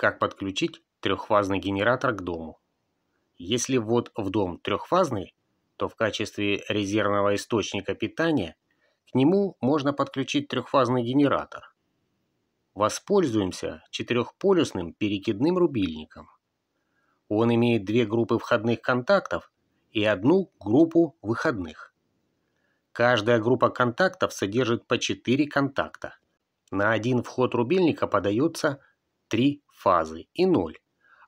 Как подключить трехфазный генератор к дому? Если ввод в дом трехфазный, то в качестве резервного источника питания к нему можно подключить трехфазный генератор. Воспользуемся четырехполюсным перекидным рубильником. Он имеет две группы входных контактов и одну группу выходных. Каждая группа контактов содержит по 4 контакта. На один вход рубильника подается 3 фазы и 0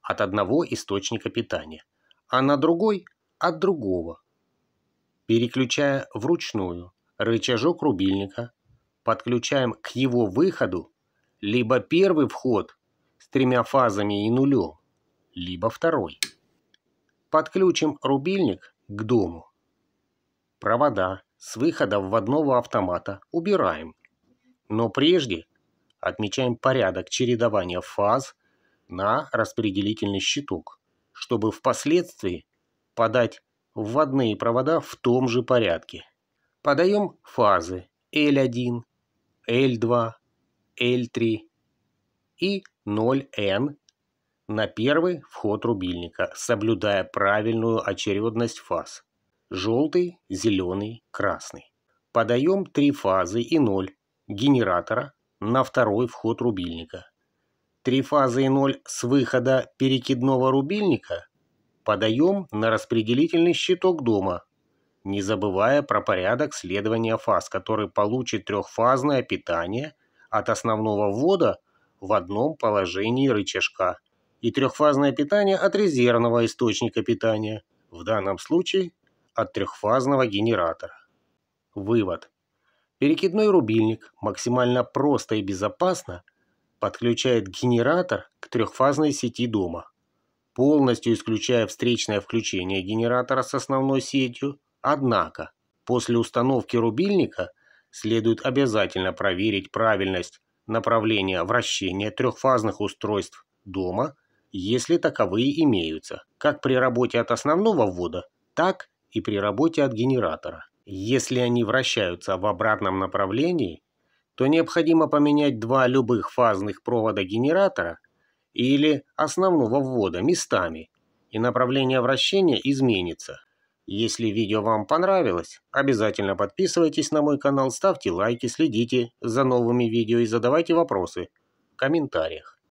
от одного источника питания, а на другой – от другого. Переключая вручную рычажок рубильника, подключаем к его выходу либо первый вход с тремя фазами и нулем, либо второй. Подключим рубильник к дому. Провода с выхода вводного автомата убираем. Но прежде отмечаем порядок чередования фаз на распределительный щиток, чтобы впоследствии подать вводные провода в том же порядке. Подаем фазы L1, L2, L3 и 0N на первый вход рубильника, соблюдая правильную очередность фаз. Желтый, зеленый, красный. Подаем три фазы и 0 генератора на второй вход рубильника. Три фазы и 0 с выхода перекидного рубильника подаем на распределительный щиток дома, не забывая про порядок следования фаз, который получит трехфазное питание от основного ввода в одном положении рычажка и трехфазное питание от резервного источника питания, в данном случае от трехфазного генератора. Вывод. Перекидной рубильник максимально просто и безопасно подключает генератор к трехфазной сети дома, полностью исключая встречное включение генератора с основной сетью, однако после установки рубильника следует обязательно проверить правильность направления вращения трехфазных устройств дома, если таковые имеются, как при работе от основного ввода, так и при работе от генератора. Если они вращаются в обратном направлении, то необходимо поменять два любых фазных провода генератора или основного ввода местами, и направление вращения изменится. Если видео вам понравилось, обязательно подписывайтесь на мой канал, ставьте лайки, следите за новыми видео и задавайте вопросы в комментариях.